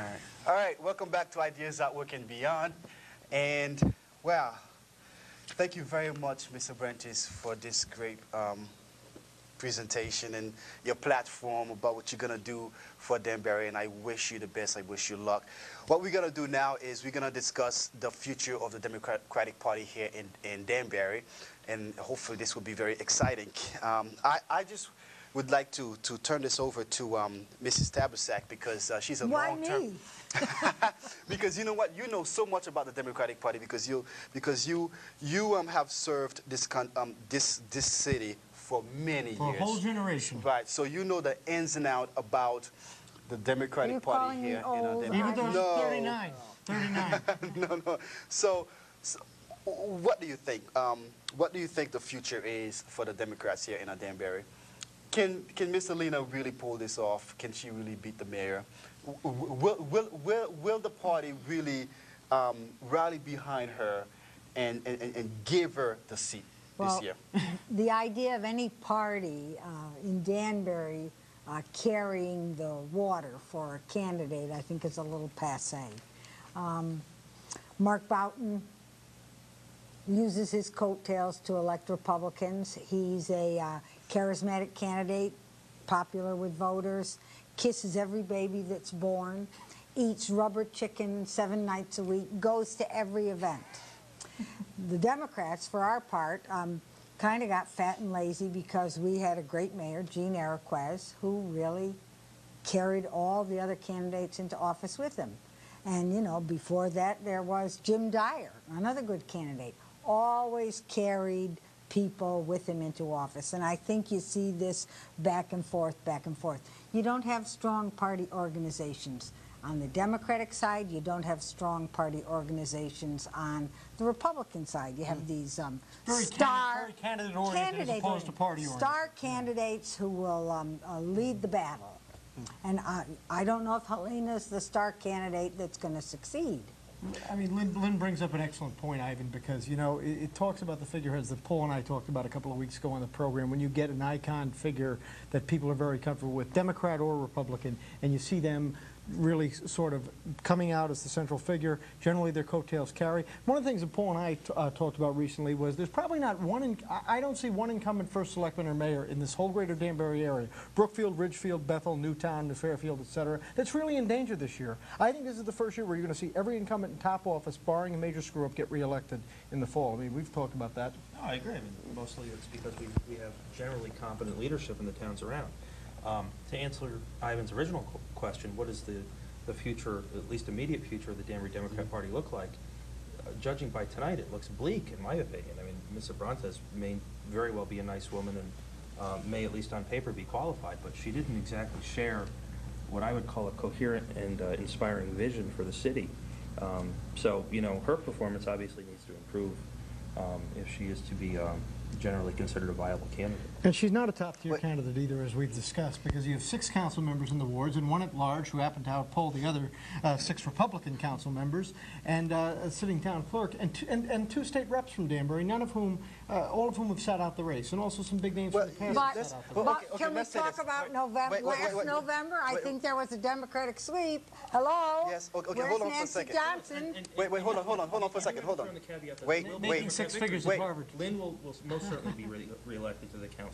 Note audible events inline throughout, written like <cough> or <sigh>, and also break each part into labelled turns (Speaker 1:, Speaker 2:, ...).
Speaker 1: All right. All right. Welcome back to Ideas at Work and Beyond. And, wow, thank you very much, Mr. Brentis, for this great um, presentation and your platform about what you're going to do for Danbury. And I wish you the best. I wish you luck. What we're going to do now is we're going to discuss the future of the Democratic Party here in, in Danbury. And hopefully this will be very exciting. Um, I, I just would like to, to turn this over to um, Mrs. Taborsak because uh, she's a
Speaker 2: Why
Speaker 1: long-term...
Speaker 2: me? <laughs>
Speaker 1: because you know what, you know so much about the Democratic Party because you because you you um, have served this con um, this this city for many
Speaker 3: For a
Speaker 1: years.
Speaker 3: whole generation.
Speaker 1: Right, so you know the ins and out about the Democratic
Speaker 2: you
Speaker 1: Party
Speaker 2: calling me
Speaker 1: here in
Speaker 2: old?
Speaker 3: Even though she's
Speaker 1: No.
Speaker 3: 39. 39. <laughs>
Speaker 1: no, no. So, so, what do you think? Um, what do you think the future is for the Democrats here in Danbury? Can can Miss Alina really pull this off? Can she really beat the mayor? Will will will, will the party really um, rally behind her and, and, and- give her the seat
Speaker 2: Well,
Speaker 1: this year? <laughs>
Speaker 2: The idea of any party uh, in Danbury uh, carrying the water for a candidate, I think is a little passe. Um, Mark Boughton uses his coattails to elect Republicans. He's a uh, charismatic candidate, popular with voters, kisses every baby that's born, eats rubber chicken seven nights a week, goes to every event. The Democrats, for our part, um, kind of got fat and lazy because we had a great mayor, Gene Eriquez, who really carried all the other candidates into office with him. And, you know, before that, there was Jim Dyer, another good candidate, always carried people with him into office. And I think you see this back and forth, back and forth. You don't have strong party organizations. On the Democratic side, you don't have strong party organizations on the Republican side. You have these um, star
Speaker 3: candidate- very candidate-oriented as opposed to party-oriented.
Speaker 2: Star candidates who will um, uh, lead the battle. And I, I don't know if Helena's the star candidate that's going to succeed.
Speaker 3: I mean, Lynn, Lynn brings up an excellent point, Ivan, because, you know, it, it talks about the figureheads that Paul and I talked about a couple of weeks ago on the program. When you get an icon figure that people are very comfortable with, Democrat or Republican, and you see them really sort of coming out as the central figure, generally their coattails carry. One of the things that Paul and I uh, talked about recently was there's probably not one, in, I, don't see one incumbent first selectman or mayor in this whole greater Danbury area, Brookfield, Ridgefield, Bethel, Newtown, New Fairfield, et cetera, that's really in danger this year. I think this is the first year where you're going to see every incumbent in top office, barring a major screw-up, get reelected in the fall. I mean, we've talked about that.
Speaker 4: No, I agree. I mean, mostly it's because we, we have generally competent leadership in the towns around. Um, to answer Ivan's original qu- question, what does the, the future, at least immediate future of the Danbury Democrat Party look like? Uh, Judging by tonight, it looks bleak, in my opinion. I mean, Ms. Abrantes may very well be a nice woman and uh, may, at least on paper, be qualified, but she didn't exactly share what I would call a coherent and uh, inspiring vision for the city. Um, So, you know, her performance obviously needs to improve um, if she is to be um, generally considered a viable candidate.
Speaker 3: And she's not a top-tier candidate either, as we've discussed, because you have six council members in the wards and one at large who happen to outpoll the other uh, six Republican council members, and uh, a sitting town clerk, and two, and, and two state reps from Danbury, none of whom, uh, all of whom have sat out the race, and also some big names
Speaker 1: Well,
Speaker 3: from the past.
Speaker 2: But,
Speaker 3: have out the
Speaker 1: well,
Speaker 3: race.
Speaker 2: but
Speaker 1: okay, okay,
Speaker 2: can we talk
Speaker 1: this.
Speaker 2: about
Speaker 1: Wait,
Speaker 2: November,
Speaker 1: wait, wait,
Speaker 2: last
Speaker 1: wait.
Speaker 2: November? I
Speaker 1: Wait.
Speaker 2: think there was a Democratic sweep. Hello?
Speaker 1: Yes, okay, okay,
Speaker 2: Where's
Speaker 1: hold on for a
Speaker 2: Nancy
Speaker 1: second.
Speaker 2: Johnson?
Speaker 1: Wait, wait, hold on, hold on, hold on for a second, hold on.
Speaker 4: Throw in the caveat that
Speaker 1: Wait, wait.
Speaker 3: Making six figures
Speaker 1: Wait.
Speaker 3: at Harvard.
Speaker 4: Lynn will, will most certainly be re- reelected to the council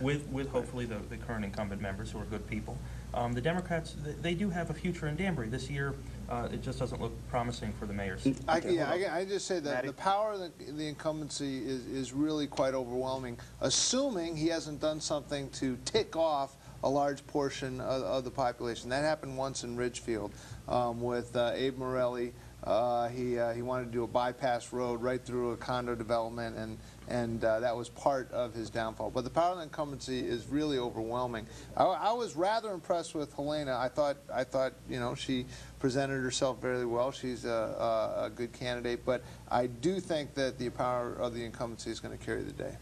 Speaker 4: with, with hopefully the, the current incumbent members who are good people. Um, the Democrats, th- they do have a future in Danbury. This year, uh, it just doesn't look promising for the mayor's seat.
Speaker 5: I, yeah. I, I just say that the power of the, the incumbency is, is really quite overwhelming, assuming he hasn't done something to tick off a large portion of, of the population. That happened once in Ridgefield um, with uh, Abe Morelli. Uh, he, uh, he wanted to do a bypass road right through a condo development, and, and uh, that was part of his downfall. But the power of the incumbency is really overwhelming. I, I was rather impressed with Helena. I thought, I thought, you know, she presented herself very well. She's a, a, a good candidate, but I do think that the power of the incumbency is going to carry the day.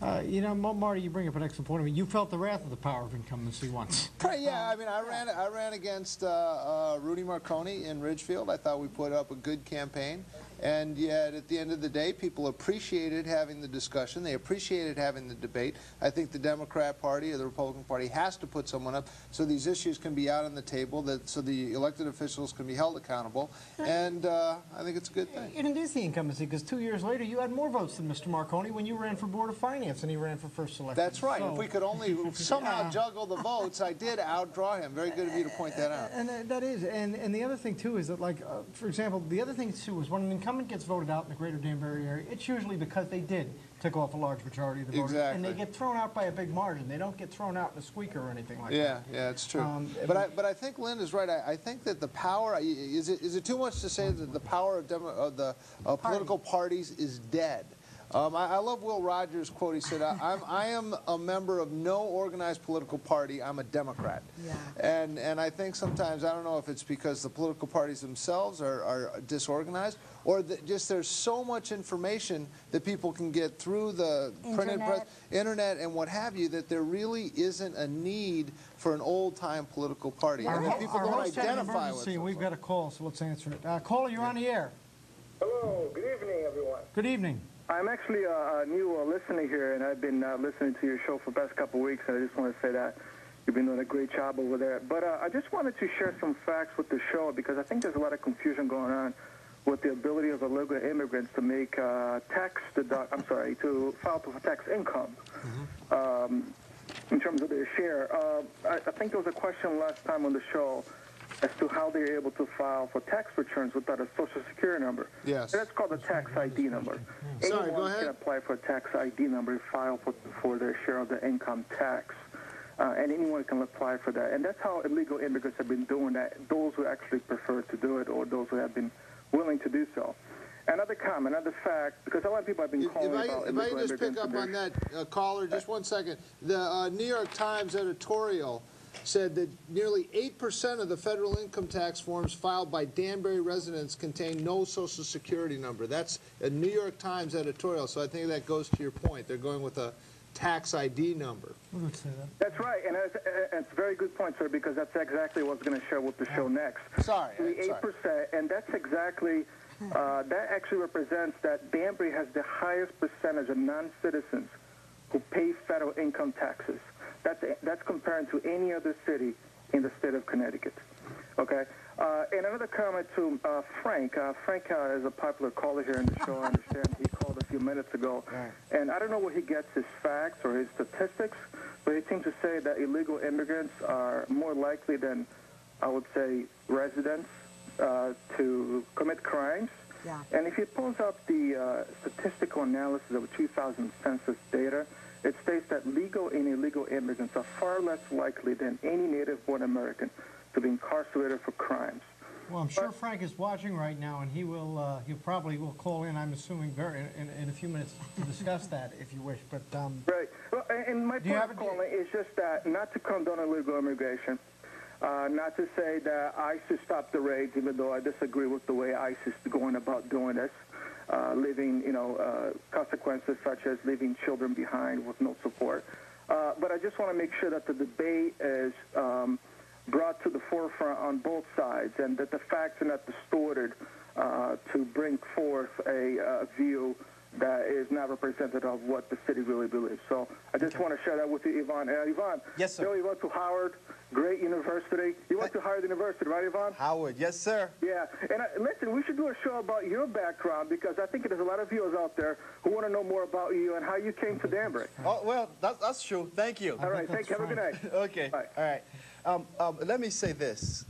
Speaker 3: Uh, you know, Ma- Marty, you bring up an excellent point. I mean, you felt the wrath of the power of incumbency once. <laughs>
Speaker 5: Yeah, I mean, I ran, I ran against uh, uh, Rudy Marconi in Ridgefield. I thought we put up a good campaign, and yet at the end of the day, people appreciated having the discussion. They appreciated having the debate. I think the Democrat Party or the Republican Party has to put someone up so these issues can be out on the table, that so the elected officials can be held accountable, and uh, I think it's a good thing.
Speaker 3: And it is the incumbency, because two years later, you had more votes than Mr. Marconi when you ran for Board of Finance and he ran for First Select.
Speaker 5: That's right.
Speaker 3: So-
Speaker 5: If we could only <laughs> somehow juggle the votes, I did outdraw him. Very good of you to point that out.
Speaker 3: And that- that is, and, and the other thing too is that like, uh, for example, the other thing too is when an incumbent gets voted out in the greater Danbury area, it's usually because they did tick off a large majority of the voters. And they get thrown out by a big margin. They don't get thrown out in a squeaker or anything like that.
Speaker 5: Yeah, yeah, it's true.
Speaker 3: Um,
Speaker 5: But I, but I think Lynn is right. I, I think that the power, is it, is it too much to say that the power of, demo, of the uh, political parties is dead? Um, I, I love Will Rogers' quote. He said, I, I'm, I am a member of no organized political party. I'm a Democrat.
Speaker 2: Yeah.
Speaker 5: And, and I think sometimes, I don't know if it's because the political parties themselves are, are disorganized or that just there's so much information that people can get through the printed press,
Speaker 2: Internet.
Speaker 5: internet and what have you, that there really isn't a need for an old-time political party.
Speaker 3: Our
Speaker 5: And that people don't
Speaker 3: host had an
Speaker 5: identify with it.
Speaker 3: We've got a call, so let's answer it. Uh, Caller, you're on the air.
Speaker 6: Hello, good evening, everyone.
Speaker 3: Good evening.
Speaker 6: I'm actually a, a new uh, listener here, and I've been uh, listening to your show for the past couple of weeks, and I just want to say that you've been doing a great job over there. But uh, I just wanted to share some facts with the show because I think there's a lot of confusion going on with the ability of illegal immigrants to make uh, tax deduct. I'm sorry, to file for tax income. Um, in terms of their share, uh, I, I think there was a question last time on the show as to how they're able to file for tax returns without a social security number.
Speaker 5: Yes.
Speaker 6: And that's called a tax ID number.
Speaker 5: Sorry,
Speaker 6: Anyone can apply for a tax ID number and file for, for their share of the income tax. Uh, and anyone can apply for that. And that's how illegal immigrants have been doing that, those who actually prefer to do it or those who have been willing to do so. Another comment, another fact, because a lot of people have been
Speaker 5: If,
Speaker 6: calling
Speaker 5: if I,
Speaker 6: about
Speaker 5: if I
Speaker 6: illegal
Speaker 5: can just pick up on that, uh, caller, just one second. The uh, New York Times editorial said that nearly 8% of the federal income tax forms filed by Danbury residents contain no social security number. That's a New York Times editorial, so I think that goes to your point. They're going with a tax ID number.
Speaker 3: We're say that.
Speaker 6: That's right, and it's, it's a very good point, sir, because that's exactly what's going to show with the show next.
Speaker 5: Sorry,
Speaker 6: The eight percent, and that's exactly uh, that actually represents that Danbury has the highest percentage of non-citizens who pay federal income taxes. That's that's comparing to any other city in the state of Connecticut. Okay. Uh, and another comment to uh, Frank. Uh, Frank uh, is a popular caller here in the show. I understand he called a few minutes ago, and I don't know where he gets his facts or his statistics, but he seems to say that illegal immigrants are more likely than, I would say, residents uh, to commit crimes.
Speaker 2: Yeah.
Speaker 6: And if he pulls up the uh, statistical analysis of 2000 census data, it states that legal and illegal immigrants are far less likely than any native-born American to be incarcerated for crimes.
Speaker 3: Well, I'm sure Frank is watching right now, and he will, uh, he probably will call in, I'm assuming, very, in, in a few minutes to discuss that, if you wish, but, um,
Speaker 6: Right. Well, and- my point
Speaker 3: have
Speaker 6: is just that not to condone illegal immigration, uh, not to say that ISIS stopped the raids, even though I disagree with the way ISIS is going about doing this, uh, leaving, you know, uh, consequences such as leaving children behind with no support. Uh, but I just want to make sure that the debate is um, brought to the forefront on both sides and that the facts are not distorted uh, to bring forth a uh, view that is not representative of what the city really believes. So I just want to share that with you, Yvonne. Uh, Yvonne,
Speaker 1: Yes, sir.
Speaker 6: You went to Howard, great university. You went to Howard University, right, Yvonne?
Speaker 1: Howard, yes, sir.
Speaker 6: Yeah, and uh, listen, we should do a show about your background because I think there's a lot of viewers out there who want to know more about you and how you came to Danbury.
Speaker 1: Oh, well, that's, that's true. Thank you.
Speaker 6: All right, thank you. Have a good night. <laughs>
Speaker 1: Okay.
Speaker 6: Bye.
Speaker 1: All right. Um, um, let me say this.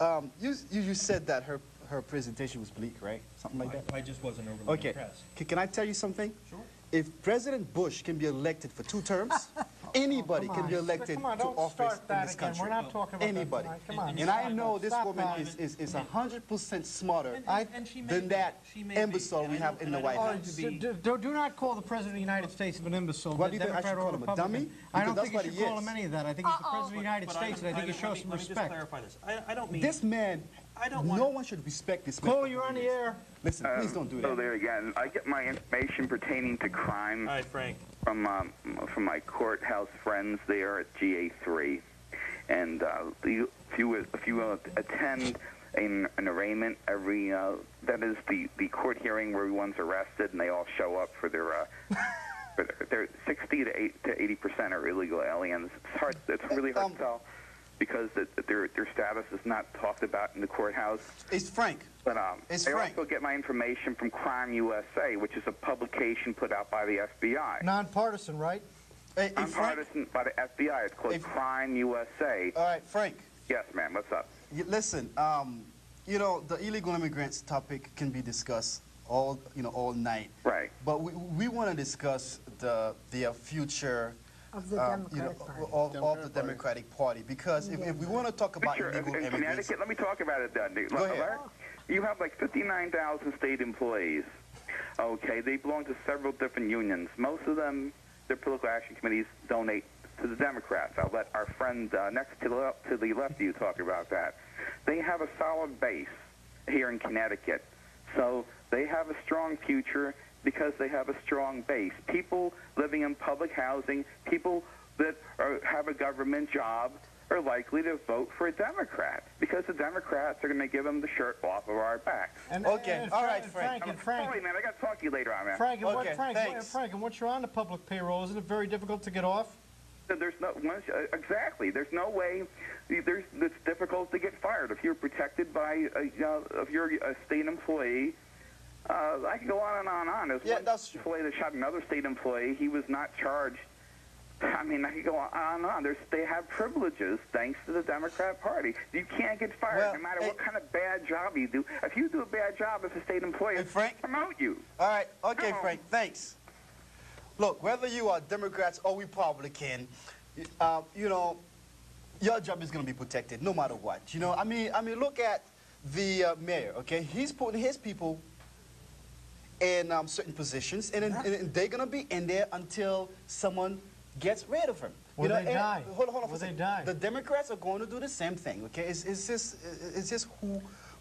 Speaker 1: Um, you, you, you said that her, her presentation was bleak, right? Something like that?
Speaker 4: I, I just wasn't overly
Speaker 1: Okay.
Speaker 4: impressed.
Speaker 1: Okay. Can I tell you something?
Speaker 4: Sure.
Speaker 1: If President Bush can be elected for two terms, <laughs> oh, anybody
Speaker 3: come
Speaker 1: can be elected
Speaker 3: Come on,
Speaker 1: to office in
Speaker 3: that
Speaker 1: this
Speaker 3: again.
Speaker 1: country.
Speaker 3: We're not talking about that
Speaker 1: Anybody.
Speaker 3: Come on,
Speaker 1: And I know this
Speaker 3: Stop
Speaker 1: woman
Speaker 3: that.
Speaker 1: is, is, is 100% smarter
Speaker 4: And- and- and she may
Speaker 1: than
Speaker 4: be.
Speaker 1: that
Speaker 4: She may
Speaker 1: imbecile
Speaker 4: And
Speaker 1: we have
Speaker 4: don't-
Speaker 1: in the White
Speaker 4: don't
Speaker 3: Oh,
Speaker 4: want
Speaker 1: House.
Speaker 3: do,
Speaker 4: be-
Speaker 3: do- do, do not call the President of the United States an imbecile,
Speaker 1: What do you think I should call him, a
Speaker 3: Republican.
Speaker 1: dummy?
Speaker 3: I don't think you
Speaker 1: what
Speaker 3: should
Speaker 1: he
Speaker 3: call him any of that. I think he's the President of the United States, and I think
Speaker 4: I-
Speaker 3: you show
Speaker 4: let me-
Speaker 3: some
Speaker 4: Let me just
Speaker 3: respect.
Speaker 4: clarify this. I, I don't mean.
Speaker 1: This man,
Speaker 4: I don't want-
Speaker 1: no one should respect this man.
Speaker 3: Caller, you're on the air.
Speaker 1: Listen, please don't do
Speaker 7: So
Speaker 1: that.
Speaker 7: there again, I get my information pertaining to crime
Speaker 4: Hi, Frank.
Speaker 7: from um, from my courthouse friends there at GA3, and uh, you- if you if you uh, attend an, an arraignment every. Uh, that is the the court hearing where everyone's arrested and they all show up for their. Uh, <laughs> for their, their 60 to 8 to 80 percent are illegal aliens. It's hard. It's really hard
Speaker 1: Um,
Speaker 7: to tell because the, their their status is not talked about in the courthouse.
Speaker 1: It's Frank.
Speaker 7: But um,
Speaker 1: It's
Speaker 7: I
Speaker 1: Frank.
Speaker 7: also get my information from Crime USA, which is a publication put out by the FBI.
Speaker 3: Nonpartisan, right?
Speaker 1: Hey, hey, Frank.
Speaker 7: partisan by the FBI. It's called
Speaker 1: If-
Speaker 7: Crime USA.
Speaker 1: All right, Frank.
Speaker 7: Yes, ma'am. What's up?
Speaker 1: Y- Listen, um, you know, the illegal immigrants topic can be discussed all, you know, all night.
Speaker 7: Right.
Speaker 1: But we, we want to discuss the, the uh, future
Speaker 2: Of the
Speaker 1: um, you know,
Speaker 2: Democratic Party.
Speaker 1: of, of the
Speaker 5: Democratic Party.
Speaker 1: Party. Because if, if we want to talk about
Speaker 7: Sure.
Speaker 1: illegal
Speaker 7: In
Speaker 1: immigrants,
Speaker 7: Connecticut, let me talk about it then.
Speaker 1: Go ahead.
Speaker 7: Larry, You have like 59,000 state employees. Okay, they belong to several different unions. Most of them, their political action committees donate to the Democrats. I'll let our friend uh, next to the, le- to the left of you talk about that. They have a solid base here in Connecticut. So they have a strong future because they have a strong base. People living in public housing, people that are, have a government job are likely to vote for a Democrat because the Democrats are going to give them the shirt off of our backs.
Speaker 3: And,
Speaker 1: Okay,
Speaker 3: and
Speaker 1: all
Speaker 3: Frank-
Speaker 1: right, Frank.
Speaker 3: Frank, and
Speaker 7: I'm
Speaker 3: Frank,
Speaker 7: sorry, man. I got to talk to you later on, man.
Speaker 3: Frank, and what,
Speaker 1: Okay,
Speaker 3: Frank, and
Speaker 1: thanks.
Speaker 3: Frank, and once you're on the public payroll, isn't it very difficult to get off?
Speaker 7: There's no once, uh, exactly. There's no way. There's it's difficult to get fired if you're protected by a, uh, if you're a state employee. Uh, I could go on and on and on. There's
Speaker 1: Yeah,
Speaker 7: one
Speaker 1: that's true.
Speaker 7: employee that shot another state employee. He was not charged. I mean, I could go on and on. There's, they have privileges thanks to the Democrat Party. You can't get fired
Speaker 1: Well,
Speaker 7: no matter
Speaker 1: hey-
Speaker 7: what kind of bad job you do. If you do a bad job as a state employee,
Speaker 1: Frank?
Speaker 7: promote you.
Speaker 1: All right, okay,
Speaker 7: No.
Speaker 1: Frank, thanks. Look, whether you are Democrats or Republican, uh, you know, your job is going to be protected no matter what. You know, I mean, I mean, look at the uh, mayor. Okay, he's putting his people in um, certain positions, and, and- and they're going to be in there until someone gets rid of him.
Speaker 3: Or
Speaker 1: you know,
Speaker 3: they die.
Speaker 1: Hold on, hold on
Speaker 3: Or
Speaker 1: for a
Speaker 3: they die.
Speaker 1: The Democrats are going to do the same thing. Okay, it's, it's just it's just who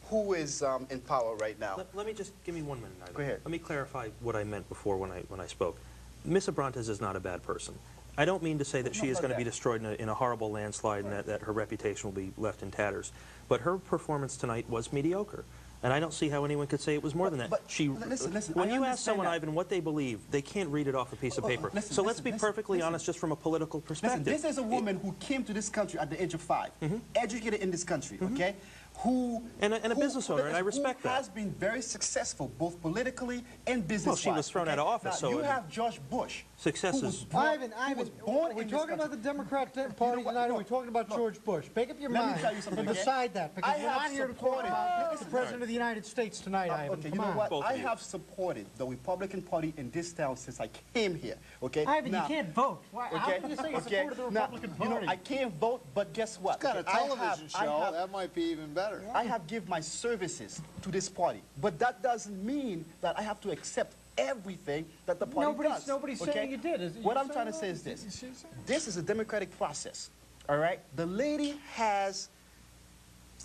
Speaker 1: who is um, in power right now.
Speaker 4: Let, let me just, give me one minute, Ivan.
Speaker 1: Go ahead.
Speaker 4: Let me clarify what I meant before when I, when I spoke. Miss Abrantes is not a bad person. I don't mean to say that she is going to be destroyed in a, in a horrible landslide and that, that her reputation will be left in tatters. But her performance tonight was mediocre. And I don't see how anyone could say it was more than that.
Speaker 1: But-
Speaker 4: She,
Speaker 1: listen, listen,
Speaker 4: when
Speaker 1: I
Speaker 4: you ask someone,
Speaker 1: that.
Speaker 4: Ivan, what they believe, they can't read it off a piece of
Speaker 1: Oh, oh,
Speaker 4: paper.
Speaker 1: listen,
Speaker 4: so let's be perfectly honest just from a political perspective.
Speaker 1: This is a woman who came to this country at the age of 5
Speaker 4: Mm-hmm.
Speaker 1: educated in this country, okay? Who
Speaker 4: And a- and a
Speaker 1: who-
Speaker 4: business owner, and I
Speaker 1: who
Speaker 4: respect that.
Speaker 1: has been very successful both politically and business.
Speaker 4: she was thrown out of office,
Speaker 1: Now,
Speaker 4: so
Speaker 1: you
Speaker 4: it-
Speaker 1: have George Bush.
Speaker 4: Success
Speaker 1: who was
Speaker 4: is-
Speaker 1: born-
Speaker 3: Ivan, Ivan,
Speaker 1: born
Speaker 3: we're talking about the
Speaker 1: country.
Speaker 3: Democrat
Speaker 1: You know
Speaker 3: Party tonight, or
Speaker 1: Look,
Speaker 3: we're talking about
Speaker 1: look.
Speaker 3: George Bush. Make up your
Speaker 1: Let me
Speaker 3: mind
Speaker 1: tell you something,
Speaker 3: and
Speaker 1: okay?
Speaker 3: decide that, because
Speaker 1: I
Speaker 3: we're
Speaker 1: have
Speaker 3: not here to talk
Speaker 1: supported-
Speaker 3: about the
Speaker 1: Listen,
Speaker 3: President of the United States tonight,
Speaker 1: Uh,
Speaker 3: Ivan.
Speaker 1: okay,
Speaker 3: Come
Speaker 1: you know
Speaker 3: on.
Speaker 1: what?
Speaker 4: Both
Speaker 1: I have supported the Republican Party in this town since I came here. Okay.
Speaker 3: Ivan,
Speaker 1: Now-
Speaker 3: you can't vote. Why,
Speaker 1: Okay.
Speaker 3: How can you say you
Speaker 1: okay.
Speaker 3: supported the
Speaker 1: now,
Speaker 3: Republican
Speaker 1: you know,
Speaker 3: Party?
Speaker 1: I can't vote, but guess what?
Speaker 5: It's got a
Speaker 1: Okay, I have-
Speaker 5: television show. That might be even better.
Speaker 1: I have give my services to this party, but that doesn't mean that I have to accept everything that the party
Speaker 3: Nobody's-
Speaker 1: does.
Speaker 3: nobody's
Speaker 1: okay?
Speaker 3: saying you did. Is-
Speaker 1: What I'm trying to say is this:
Speaker 3: Is she saying-
Speaker 1: this is a democratic process. All right, the lady has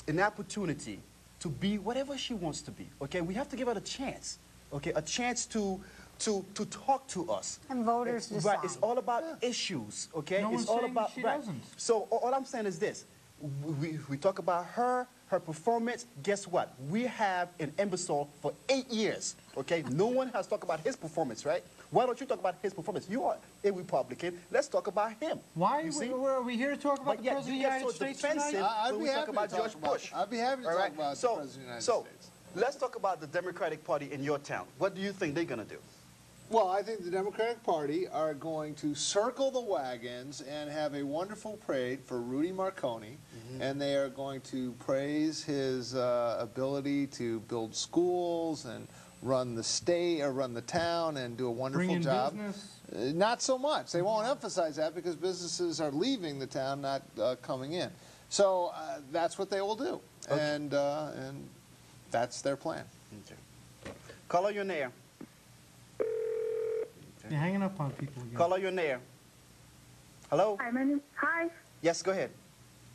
Speaker 1: an opportunity to be whatever she wants to be. Okay, we have to give her a chance. Okay, a chance to. To, to talk to us.
Speaker 2: And voters
Speaker 1: Right, it's all about issues, okay?
Speaker 3: No
Speaker 1: it's
Speaker 3: one's
Speaker 1: all about
Speaker 3: she
Speaker 1: right.
Speaker 3: doesn't.
Speaker 1: So all I'm saying is this: we, we talk about her, her performance. Guess what? We have an imbecile for eight years. Okay, no one has talked about his performance, right? Why don't you talk about his performance? You are a Republican. Let's talk about him.
Speaker 3: Why
Speaker 1: You
Speaker 3: are
Speaker 1: see?
Speaker 3: we, are we here to talk about
Speaker 1: But
Speaker 3: the
Speaker 1: yet
Speaker 3: President
Speaker 1: you
Speaker 3: of the United
Speaker 1: so
Speaker 3: States
Speaker 1: defensive
Speaker 3: tonight?
Speaker 5: I- I'd
Speaker 1: when
Speaker 5: be
Speaker 1: we talk
Speaker 5: happy to
Speaker 1: about
Speaker 5: talk
Speaker 1: George
Speaker 5: about-
Speaker 1: Bush.
Speaker 5: I'd be happy to
Speaker 1: All
Speaker 5: talk
Speaker 1: right?
Speaker 5: about the
Speaker 1: so,
Speaker 5: President of the United
Speaker 1: so,
Speaker 5: States.
Speaker 1: let's talk about the Democratic Party in your town. What do you think they're going to do?
Speaker 5: Well, I think the Democratic Party are going to circle the wagons and have a wonderful parade for Rudy Marconi, and they are going to praise his uh, ability to build schools and run the state or run the town and do a wonderful
Speaker 3: Bring in
Speaker 5: job.
Speaker 3: business.
Speaker 5: Uh, Not so much. They won't emphasize that because businesses are leaving the town, not uh, coming in. So uh, that's what they will do, and uh, and that's their plan.
Speaker 1: Okay. Caller, you're there.
Speaker 3: You're hanging up on people again.
Speaker 1: Caller, you're there. Hello?
Speaker 8: Hi, my name, hi.
Speaker 1: Yes, go ahead.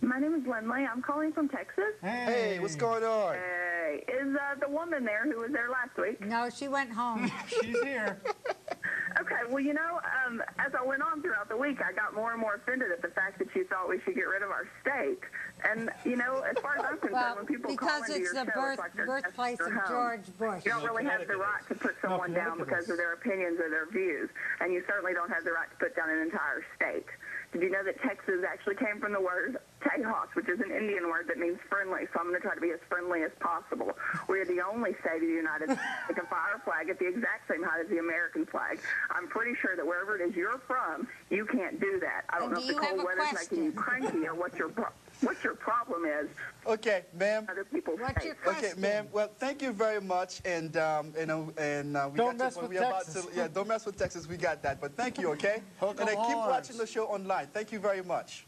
Speaker 8: My name is Lindley. I'm calling from Texas.
Speaker 1: Hey, what's going on?
Speaker 8: Hey, is uh, the woman there who was there last week?
Speaker 2: No, she went home. <laughs>
Speaker 3: She's here.
Speaker 8: Okay, well, you know, um, as I went on throughout the week, I got more and more offended at the fact that you thought we should get rid of our state. And, you know, as far as I'm concerned,
Speaker 2: Well,
Speaker 8: when people call
Speaker 2: because
Speaker 8: into
Speaker 2: it's
Speaker 8: your
Speaker 2: the
Speaker 8: show,
Speaker 2: birth,
Speaker 8: it's like their
Speaker 2: birthplace of
Speaker 8: home.
Speaker 2: George Bush.
Speaker 8: You don't really have the right to put someone down because of their opinions or their views, and you certainly don't have the right to put down an entire state. Did you know that Texas actually came from the word Tejas, which is an Indian word that means friendly? So I'm going to try to be as friendly as possible. We are the only state of the United States that can fire a flag at the exact same height as the American flag. I'm pretty sure that wherever it is you're from, you can't do that. I don't
Speaker 2: And
Speaker 8: know
Speaker 2: do
Speaker 8: if the cold weather's making you cranky or what your pro- what your problem is.
Speaker 1: Okay, ma'am.
Speaker 8: Other people's
Speaker 2: What's
Speaker 8: states.
Speaker 2: your
Speaker 1: Okay, ma'am. Well, thank you very much, and um, you know, and uh, we
Speaker 3: Don't
Speaker 1: got
Speaker 3: mess
Speaker 1: to,
Speaker 3: with
Speaker 1: we about to, yeah, don't mess with Texas. We got that, but thank you. Okay, <laughs> and then
Speaker 5: 'em
Speaker 1: keep watching the show online. Thank you very much.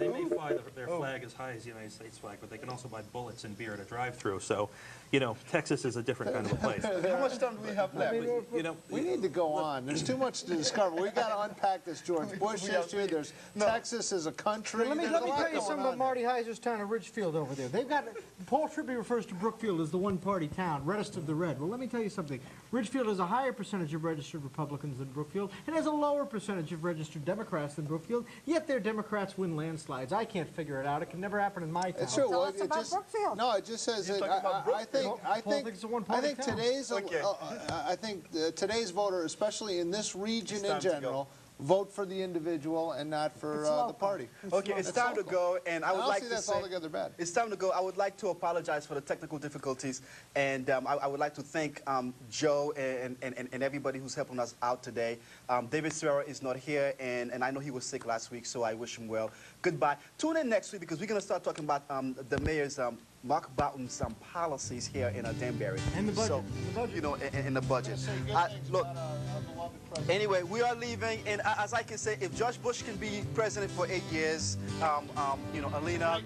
Speaker 4: Well, they may fly their- their flag as high as the United States flag, but they can also buy bullets and beer at a drive-through. So, you know, Texas is a different kind of a place. <laughs>
Speaker 1: How much time do we have left?
Speaker 4: You know,
Speaker 5: We need to go on. There's too much to discover. We've got to unpack this George <laughs> Bush issue. There's <laughs>
Speaker 1: No.
Speaker 5: Texas as a country.
Speaker 3: Let me,
Speaker 5: There's
Speaker 3: let
Speaker 5: a
Speaker 3: me tell you something about Marty Heiser's town of Ridgefield over there. They've got, Paul Tribby refers to Brookfield as the one-party town, reddest of the red. Well, let me tell you something. Ridgefield has a higher percentage of registered Republicans than Brookfield, and has a lower percentage of registered Democrats than Brookfield, yet their Democrats win landslides. I can't figure it out. It can never happen in my town.
Speaker 5: It's true.
Speaker 2: Tell
Speaker 5: Well,
Speaker 2: us
Speaker 5: it
Speaker 2: about
Speaker 5: just,
Speaker 2: Brookfield.
Speaker 5: No, it just says
Speaker 1: You're
Speaker 5: that I, I think I think
Speaker 3: thinks it's a
Speaker 5: I think today's
Speaker 1: Okay.
Speaker 5: uh, uh, I think uh, today's voter, especially in this region in
Speaker 1: time to go.
Speaker 5: general, vote for the individual and not for uh, the
Speaker 2: local.
Speaker 5: party.
Speaker 1: Okay, it's time to go, and I
Speaker 5: I
Speaker 1: would
Speaker 5: don't
Speaker 1: like to
Speaker 5: that's
Speaker 1: say
Speaker 5: altogether bad.
Speaker 1: it's time to go. I would like to apologize for the technical difficulties, and um, I, I would like to thank um, Joe and, and, and, and everybody who's helping us out today. Um, David Serra is not here, and, and I know he was sick last week, so I wish him well. Goodbye. Tune in next week because we're going to start talking about um, the mayor's um, Mark Boughton's um, policies here in uh, Danbury.
Speaker 3: And the budget,
Speaker 1: So,
Speaker 3: the budget.
Speaker 1: you know, in, in the budget. I- look.
Speaker 5: about our- our beloved president.
Speaker 1: Anyway, we are leaving, and a- as I can say, if George Bush can be president for eight years, um, um, you know, Alina,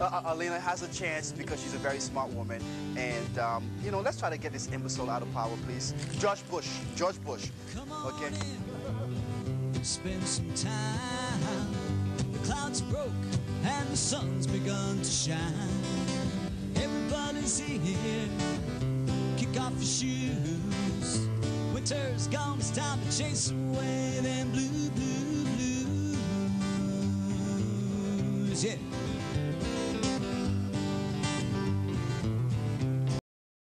Speaker 1: uh, uh, Alina has a chance because she's a very smart woman, and um, you know, let's try to get this imbecile out of power, please. George Bush, George Bush, okay.
Speaker 9: Spend some time. Clouds broke and the sun's begun to shine. Everybody's here. Kick off your shoes. Winter's gone. It's time to chase away them blue, blue blues. Yeah.